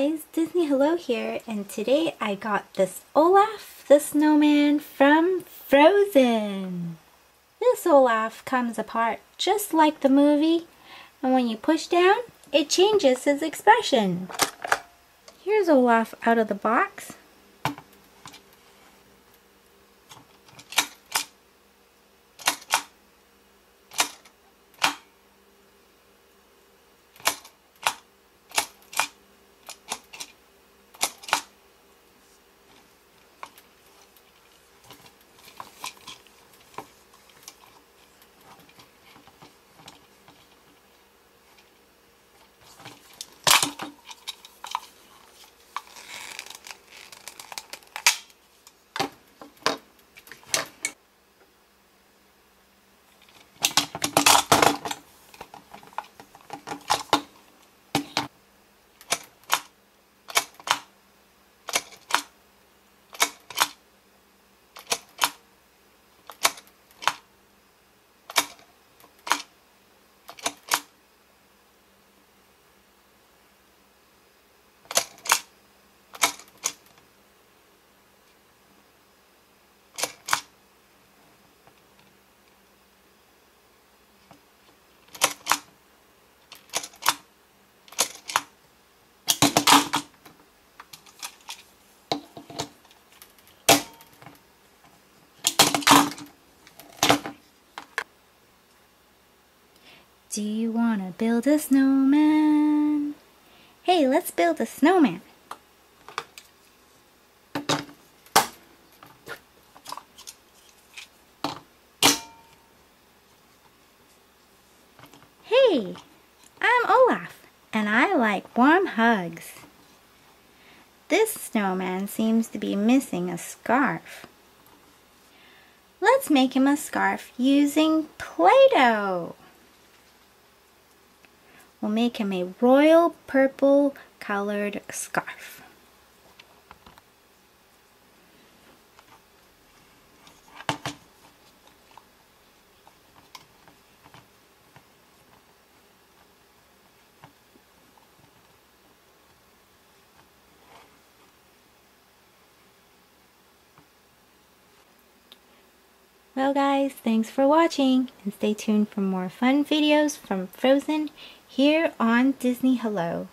guys, Disney Hello here, and today I got this Olaf the Snowman from Frozen. This Olaf comes apart just like the movie, and when you push down, it changes his expression. Here's Olaf out of the box. Do you want to build a snowman? Hey, let's build a snowman. Hey, I'm Olaf, and I like warm hugs. This snowman seems to be missing a scarf. Let's make him a scarf using Play-Doh. We'll make him a royal purple colored scarf. Well guys, thanks for watching and stay tuned for more fun videos from Frozen here on Disney Hello.